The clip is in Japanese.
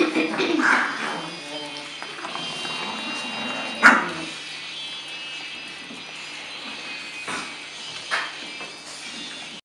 あ